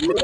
Yeah.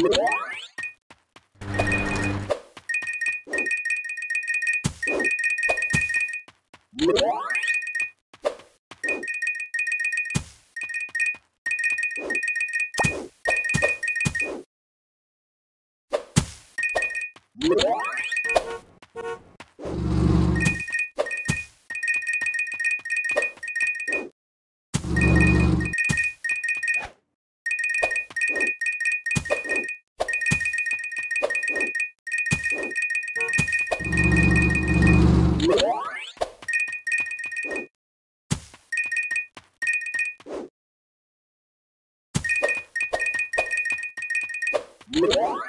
What? What?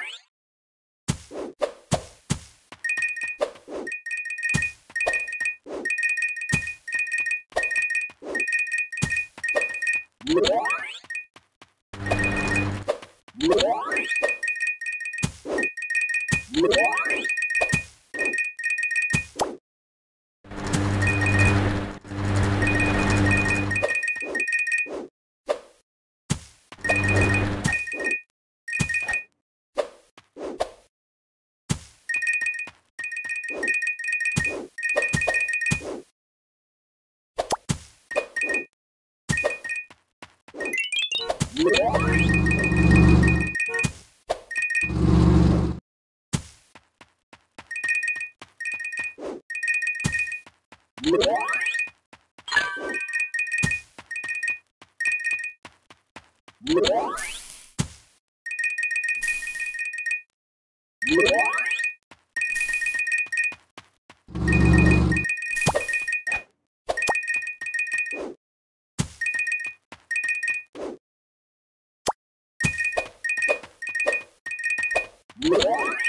Yeah. What?